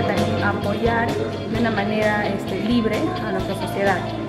también apoyar de una manera este, libre a nuestra sociedad.